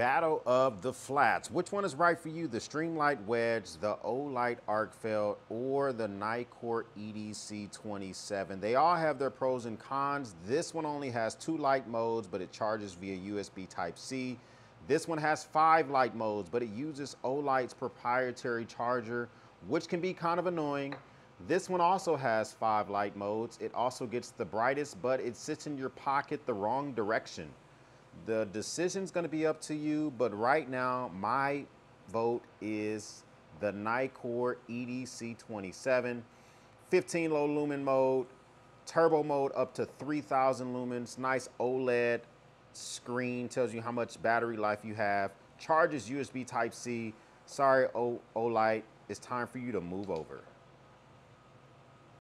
Battle of the Flats. Which one is right for you? The Streamlight Wedge, the Olight Arkfeld, or the Nitecore EDC27? They all have their pros and cons. This one only has two light modes, but it charges via USB Type-C. This one has five light modes, but it uses Olight's proprietary charger, which can be kind of annoying. This one also has five light modes. It also gets the brightest, but it sits in your pocket the wrong direction. The decision's gonna be up to you, but right now, my vote is the Nitecore EDC27, 15 low lumen mode, turbo mode up to 3000 lumens, nice OLED screen, tells you how much battery life you have, charges USB Type-C. Sorry, O Olight, it's time for you to move over.